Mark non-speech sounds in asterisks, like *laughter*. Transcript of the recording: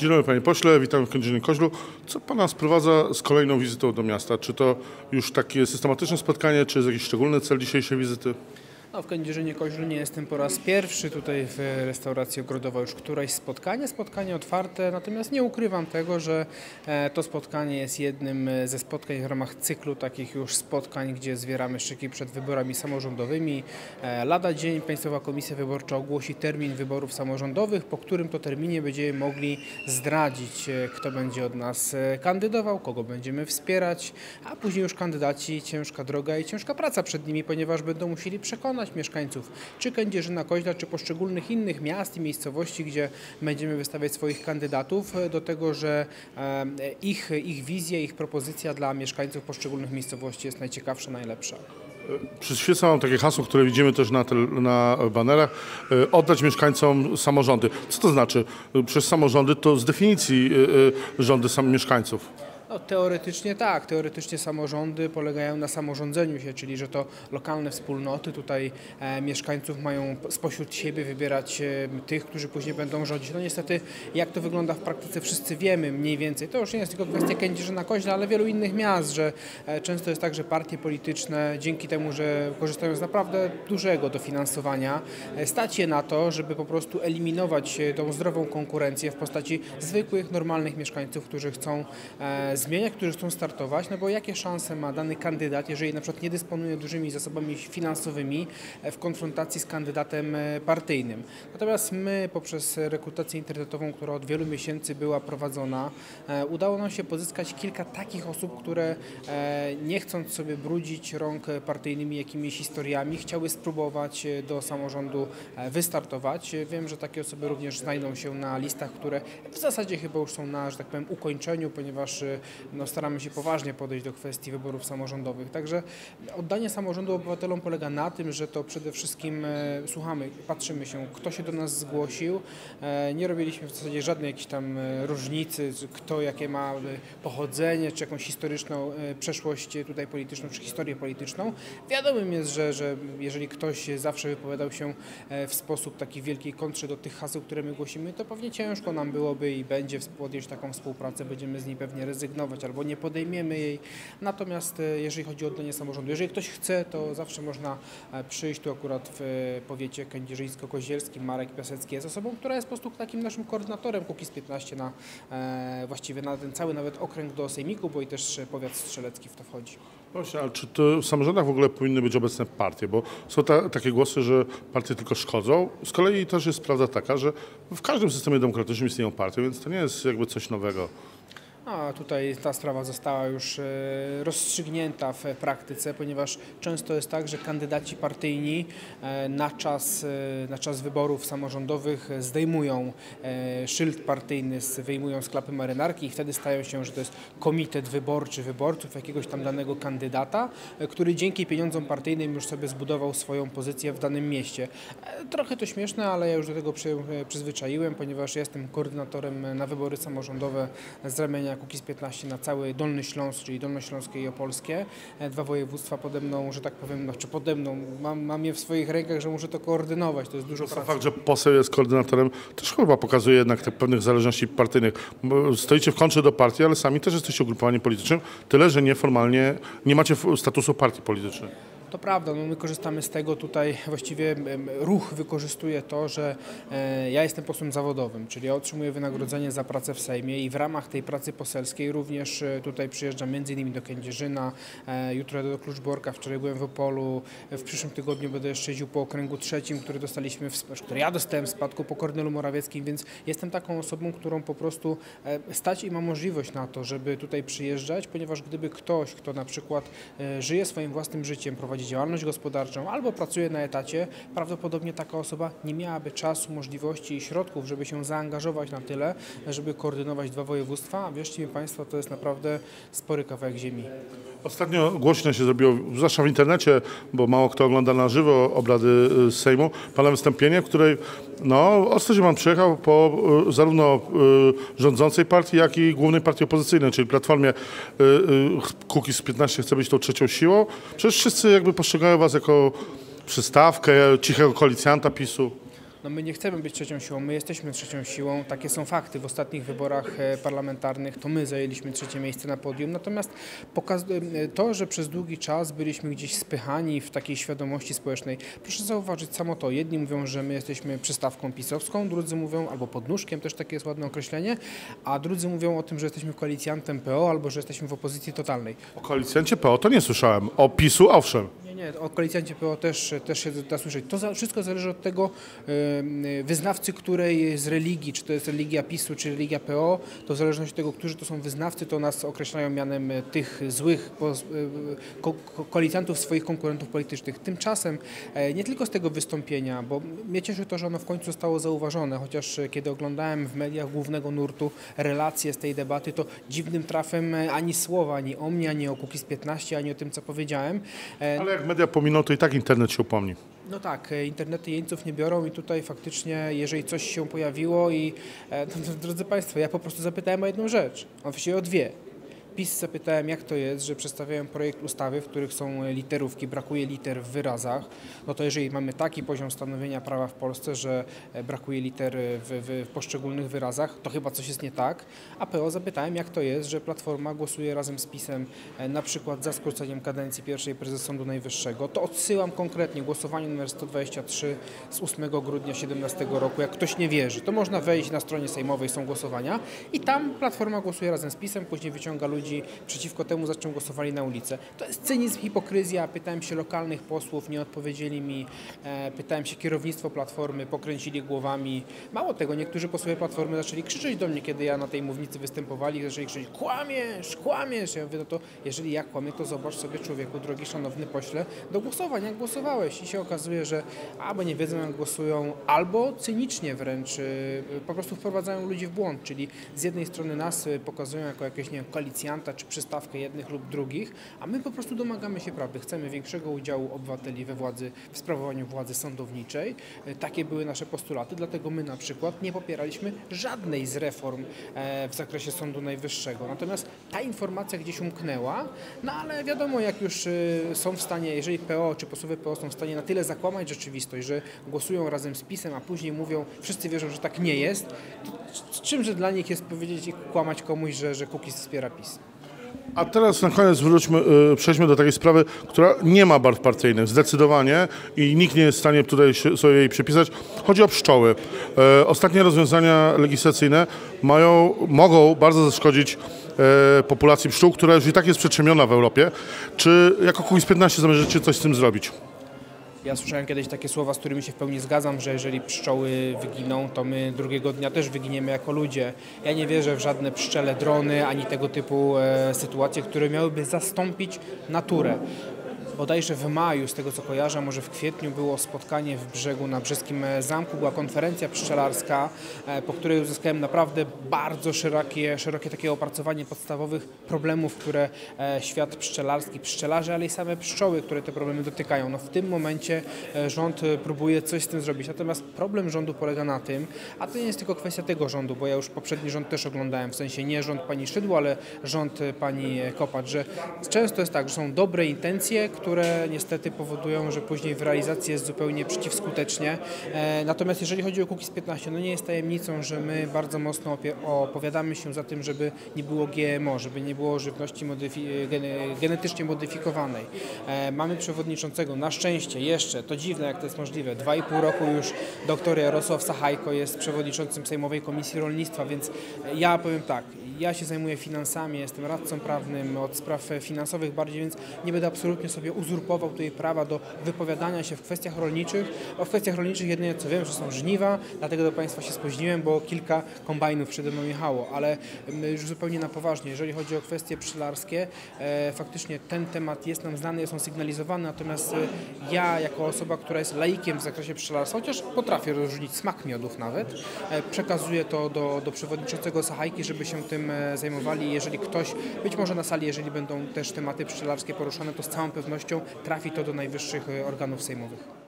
Dzień dobry panie pośle, witam w Kędzierzynie Koźlu. Co pana sprowadza z kolejną wizytą do miasta? Czy to już takie systematyczne spotkanie, czy jest jakiś szczególny cel dzisiejszej wizyty? No, w Kędzierzynie Koźlu nie jestem po raz pierwszy. Tutaj w restauracji Ogrodowa już któreś spotkanie, spotkanie otwarte, natomiast nie ukrywam tego, że e, to spotkanie jest jednym ze spotkań w ramach cyklu takich już spotkań, gdzie zwieramy szyki przed wyborami samorządowymi. E, Lada dzień Państwowa Komisja Wyborcza ogłosi termin wyborów samorządowych, po którym to terminie będziemy mogli zdradzić, e, kto będzie od nas kandydował, kogo będziemy wspierać, a później już kandydaci ciężka droga i ciężka praca przed nimi, ponieważ będą musieli przekonać mieszkańców czy Kędzierzyna Koźla, czy poszczególnych innych miast i miejscowości, gdzie będziemy wystawiać swoich kandydatów e, do tego, że e, ich, ich wizja, ich propozycja dla mieszkańców poszczególnych miejscowości jest najciekawsza, najlepsza. Przyświeca nam takie hasło, które widzimy też na, tel- na banerach, e, oddać mieszkańcom samorządy. Co to znaczy? Przez samorządy to z definicji rządy sam mieszkańców. No, teoretycznie tak, teoretycznie samorządy polegają na samorządzeniu się, czyli że to lokalne wspólnoty tutaj e, mieszkańców mają spośród siebie wybierać e, tych, którzy później będą rządzić. No niestety jak to wygląda w praktyce wszyscy wiemy mniej więcej. To już nie jest tylko kwestia Kędzierzyna Koźla, ale wielu innych miast, że e, często jest tak, że partie polityczne dzięki temu, że korzystają z naprawdę dużego dofinansowania, e, stać je na to, żeby po prostu eliminować e, tą zdrową konkurencję w postaci zwykłych, normalnych mieszkańców, którzy chcą e, zmieniać, którzy chcą startować, no bo jakie szanse ma dany kandydat, jeżeli na przykład nie dysponuje dużymi zasobami finansowymi e, w konfrontacji z kandydatem e, partyjnym. Natomiast my poprzez rekrutację internetową, która od wielu miesięcy była prowadzona, e, udało nam się pozyskać kilka takich osób, które nie chcąc sobie brudzić rąk partyjnymi jakimiś historiami, chciały spróbować do samorządu wystartować. Wiem, że takie osoby również znajdą się na listach, które w zasadzie chyba już są na, że tak powiem, ukończeniu, ponieważ no, staramy się poważnie podejść do kwestii wyborów samorządowych. Także oddanie samorządu obywatelom polega na tym, że to przede wszystkim e, słuchamy, patrzymy się, kto się do nas zgłosił. E, nie robiliśmy w zasadzie żadnej jakiejś tam e, różnicy, kto jakie ma pochodzenie, czy jakąś historyczną przeszłość tutaj polityczną, czy historię polityczną. Wiadomym jest, że, że jeżeli ktoś zawsze wypowiadał się w sposób taki wielkiej kontrze do tych haseł, które my głosimy, to pewnie ciężko nam byłoby i będzie podjąć taką współpracę, będziemy z niej pewnie rezygnować albo nie podejmiemy jej. Natomiast e, jeżeli chodzi o oddanie samorządu, jeżeli ktoś chce, to zawsze można e, przyjść tu akurat w e, powiecie kędzierzyńsko-kozielskim. Marek Piasecki jest osobą, która jest po prostu takim naszym koordynatorem Kukiz 15 na właściwie na ten cały nawet okręg do Sejmiku, bo i też powiat strzelecki w to wchodzi. Właśnie, ale czy to w samorządach w ogóle powinny być obecne partie? Bo są ta, takie głosy, że partie tylko szkodzą. Z kolei też jest prawda taka, że w każdym systemie demokratycznym istnieją partie, więc to nie jest jakby coś nowego. A tutaj ta sprawa została już e, rozstrzygnięta w praktyce, ponieważ często jest tak, że kandydaci partyjni e, na czas, e, na czas wyborów samorządowych zdejmują szyld partyjny, wyjmują z klapy marynarki i wtedy stają się, że to jest komitet wyborczy wyborców jakiegoś tam danego kandydata, który dzięki pieniądzom partyjnym już sobie zbudował swoją pozycję w danym mieście. Trochę to śmieszne, ale ja już do tego przy, przyzwyczaiłem, ponieważ jestem koordynatorem na wybory samorządowe z ramienia Kukiz 15 na cały Dolny Śląsk, czyli Dolnośląskie i Opolskie. E, Dwa województwa pode mną, że tak powiem, znaczy pode mną, mam, mam je w swoich rękach, że muszę to koordynować, to jest dużo Sam pracy. fakt, że poseł jest koordynatorem, też chyba pokazuje jednak te pewnych zależności partyjnych. Stoicie w kontrze do partii, ale sami też jesteście ugrupowaniem politycznym, tyle że nieformalnie nie macie statusu partii politycznej. To prawda, no my korzystamy z tego tutaj, właściwie ruch wykorzystuje to, że e, ja jestem posłem zawodowym, czyli ja otrzymuję wynagrodzenie za pracę w Sejmie i w ramach tej pracy poselskiej również e, tutaj przyjeżdżam innymi do Kędzierzyna, e, jutro do Kluczborka, wczoraj byłem w Opolu, w przyszłym tygodniu będę jeszcze jeździł po okręgu trzecim, który dostaliśmy, w, który ja dostałem w spadku po Kornelu Morawieckim, więc jestem taką osobą, którą po prostu stać i ma możliwość na to, żeby tutaj przyjeżdżać, ponieważ gdyby ktoś, kto na przykład żyje swoim własnym życiem, prowadzi działalność gospodarczą albo pracuje na etacie, prawdopodobnie taka osoba nie miałaby czasu, możliwości i środków, żeby się zaangażować na tyle, żeby koordynować dwa województwa, a wierzcie mi Państwo, to jest naprawdę spory kawałek ziemi. Ostatnio głośno się zrobiło, zwłaszcza w internecie, bo mało kto ogląda na żywo obrady y, Sejmu, pana wystąpienie, w której no, ostro się pan przyjechał po y, zarówno y, rządzącej partii, jak i głównej partii opozycyjnej, czyli Platformie Kukiz 15 chce być tą trzecią siłą. Przecież wszyscy jakby postrzegają was jako przystawkę cichego koalicjanta PiSu. No my nie chcemy być trzecią siłą, my jesteśmy trzecią siłą, takie są fakty. W ostatnich wyborach e, parlamentarnych to my zajęliśmy trzecie miejsce na podium, natomiast e, to, że przez długi czas byliśmy gdzieś spychani w takiej świadomości społecznej, proszę zauważyć samo to. Jedni mówią, że my jesteśmy przystawką pisowską, drudzy mówią, albo podnóżkiem, też takie jest ładne określenie, a drudzy mówią o tym, że jesteśmy koalicjantem PO albo że jesteśmy w opozycji totalnej. O koalicjancie PO to nie słyszałem. O PiSu owszem. Nie, o koalicjancie PO też, też się da słyszeć. To za, wszystko zależy od tego wyznawcy której z religii, czy to jest religia PiSu, czy religia PO, to w zależności od tego, którzy to są wyznawcy, to nas określają mianem e, tych złych e, ko, ko, koalicjantów swoich konkurentów politycznych. Tymczasem e, nie tylko z tego wystąpienia, bo mnie cieszy to, że ono w końcu zostało zauważone, chociaż kiedy oglądałem w mediach głównego nurtu relacje z tej debaty, to dziwnym trafem ani słowa, ani o mnie, ani o Kukiz 15, ani o tym, co powiedziałem. Ale jak media pominą, to i tak internet się upomni. no tak, e, internety jeńców nie biorą i tutaj faktycznie, jeżeli coś się pojawiło i, e, *laughs* no, drodzy Państwo, ja po prostu zapytałem o jedną rzecz, a właściwie o dwie. PiS zapytałem, jak to jest, że przedstawiają projekt ustawy, w których są literówki, brakuje liter w wyrazach, no to jeżeli mamy taki poziom stanowienia prawa w Polsce, że e, brakuje liter w, w poszczególnych wyrazach, to chyba coś jest nie tak. A PO zapytałem, jak to jest, że Platforma głosuje razem z PiSem e, na przykład za skróceniem kadencji pierwszej prezes Sądu Najwyższego. To odsyłam konkretnie głosowanie numer 123 z 8 grudnia 2017 roku. Jak ktoś nie wierzy, to można wejść na stronie sejmowej, są głosowania i tam Platforma głosuje razem z PiSem, później wyciąga ludzi przeciwko temu, za czym głosowali na ulicę. To jest cynizm, hipokryzja. Pytałem się lokalnych posłów, nie odpowiedzieli mi. E, pytałem się kierownictwo Platformy, pokręcili głowami. Mało tego, niektórzy posłowie Platformy zaczęli krzyczeć do mnie, kiedy ja na tej mównicy występowali, zaczęli krzyczeć kłamiesz, kłamiesz. Ja mówię, no to jeżeli ja kłamię, to zobacz sobie człowieku, drogi szanowny pośle, do głosowań, jak głosowałeś. I się okazuje, że albo nie wiedzą, jak głosują, albo cynicznie wręcz y, po prostu wprowadzają ludzi w błąd, czyli z jednej strony nas y, pokazują jako jakiegoś, nie wiem, koalicjanta, czy przystawkę jednych lub drugich, a my po prostu domagamy się prawdy. Chcemy większego udziału obywateli we władzy, w sprawowaniu władzy sądowniczej. E, Takie były nasze postulaty, dlatego my na przykład nie popieraliśmy żadnej z reform e, w zakresie Sądu Najwyższego. Natomiast ta informacja gdzieś umknęła, no ale wiadomo, jak już e, są w stanie, jeżeli PO czy posłowie PO są w stanie na tyle zakłamać rzeczywistość, że głosują razem z PiSem, a później mówią, wszyscy wierzą, że tak nie jest, to czymże dla nich jest powiedzieć i kłamać komuś, że, że Kukiz wspiera PiS? A teraz na koniec wróćmy, y, przejdźmy do takiej sprawy, która nie ma barw partyjnych, zdecydowanie i nikt nie jest w stanie tutaj sobie jej przypisać. Chodzi o pszczoły. E, Ostatnie rozwiązania legislacyjne mają, mogą bardzo zaszkodzić e, populacji pszczół, która już i tak jest przetrzemiona w Europie. Czy jako Kukiz 15 zamierzacie coś z tym zrobić? Ja słyszałem kiedyś takie słowa, z którymi się w pełni zgadzam, że jeżeli pszczoły wyginą, to my drugiego dnia też wyginiemy jako ludzie. Ja nie wierzę w żadne pszczele drony, ani tego typu e, sytuacje, które miałyby zastąpić naturę. Bodajże w maju, z tego co kojarzę, może w kwietniu było spotkanie w brzegu na Brzeskim e, Zamku, była konferencja pszczelarska, e, po której uzyskałem naprawdę bardzo szerokie, szerokie takie opracowanie podstawowych problemów, które e, świat pszczelarski, pszczelarze, ale i same pszczoły, które te problemy dotykają. No w tym momencie rząd próbuje coś z tym zrobić. Natomiast problem rządu polega na tym, a to nie jest tylko kwestia tego rządu, bo ja już poprzedni rząd też oglądałem, w sensie nie rząd pani Szydło, ale rząd pani Kopacz, że często jest tak, że są dobre intencje, które niestety powodują, że później w realizacji jest zupełnie przeciwskutecznie. E, Natomiast jeżeli chodzi o Kukiz 15, no nie jest tajemnicą, że my bardzo mocno opowiadamy się za tym, żeby nie było GMO, żeby nie było żywności modyfi- gene- genetycznie modyfikowanej. E, Mamy przewodniczącego, na szczęście jeszcze, to dziwne jak to jest możliwe, dwa i pół roku już doktor Jarosław Sachajko jest przewodniczącym Sejmowej Komisji Rolnictwa, więc ja powiem tak, ja się zajmuję finansami, jestem radcą prawnym od spraw finansowych bardziej, więc nie będę absolutnie sobie uzurpował tutaj prawa do wypowiadania się w kwestiach rolniczych. O kwestiach rolniczych jedynie co wiem, że są żniwa, dlatego do Państwa się spóźniłem, bo kilka kombajnów przede mną jechało, ale już zupełnie na poważnie, jeżeli chodzi o kwestie pszczelarskie, e, faktycznie ten temat jest nam znany, jest on sygnalizowany, natomiast e, ja jako osoba, która jest laikiem w zakresie pszczelarstwa, chociaż potrafię rozróżnić smak miodów nawet, e, przekazuję to do, do przewodniczącego Sachajki, żeby się tym zajmowali. Jeżeli ktoś, być może na sali, jeżeli będą też tematy pszczelarskie poruszane, to z całą pewnością trafi to do najwyższych e, organów sejmowych.